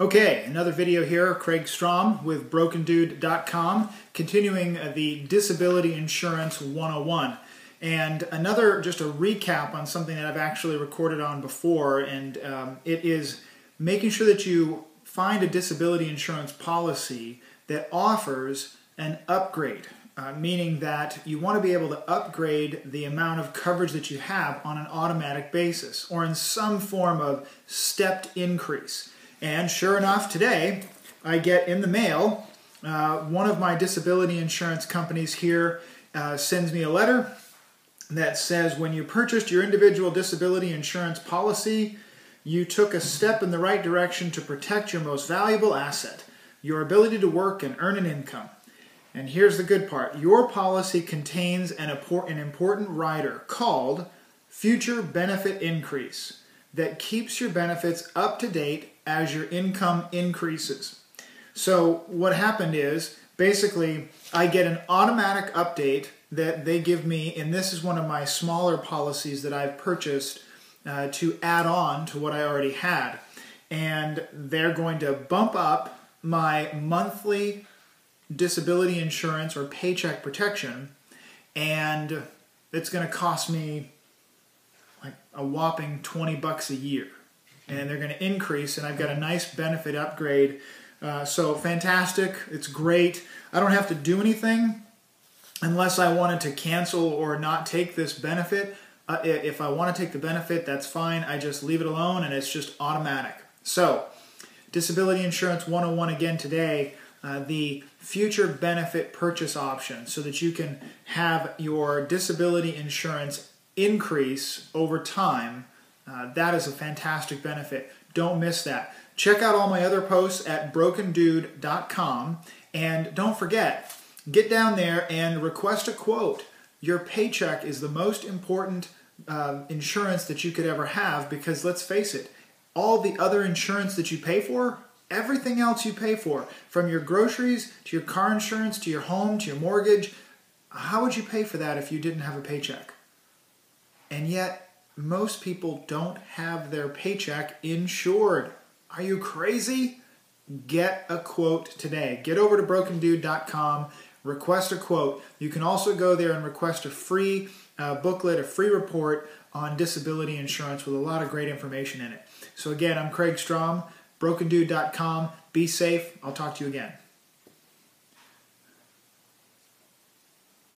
Okay, another video here, Kraig Strom with BrokenDude.com, continuing the Disability Insurance 101. And another, just a recap on something that I've actually recorded on before, and um, it is making sure that you find a disability insurance policy that offers an upgrade, uh, meaning that you want to be able to upgrade the amount of coverage that you have on an automatic basis or in some form of stepped increase. And sure enough, today I get in the mail uh, one of my disability insurance companies here uh, sends me a letter that says when you purchased your individual disability insurance policy, you took a step in the right direction to protect your most valuable asset, your ability to work and earn an income. And here's the good part your policy contains an important rider called Future Benefit Increase that keeps your benefits up to date as your income increases. So what happened is basically I get an automatic update that they give me, and this is one of my smaller policies that I've purchased uh, to add on to what I already had. And they're going to bump up my monthly disability insurance or paycheck protection, and it's going to cost me like a whopping 20 bucks a year and they're going to increase and I've got a nice benefit upgrade. Uh, so fantastic, it's great. I don't have to do anything unless I wanted to cancel or not take this benefit. Uh, if I want to take the benefit, that's fine. I just leave it alone and it's just automatic. So, Disability Insurance 101 again today. Uh, the future benefit purchase option so that you can have your disability insurance increase over time uh, that is a fantastic benefit. Don't miss that. Check out all my other posts at brokendude.com. And don't forget, get down there and request a quote. Your paycheck is the most important uh, insurance that you could ever have because let's face it, all the other insurance that you pay for, everything else you pay for, from your groceries to your car insurance to your home to your mortgage, how would you pay for that if you didn't have a paycheck? And yet, most people don't have their paycheck insured. Are you crazy? Get a quote today. Get over to brokendude.com, request a quote. You can also go there and request a free uh, booklet, a free report on disability insurance with a lot of great information in it. So, again, I'm Kraig Strom, brokendude.com. Be safe. I'll talk to you again.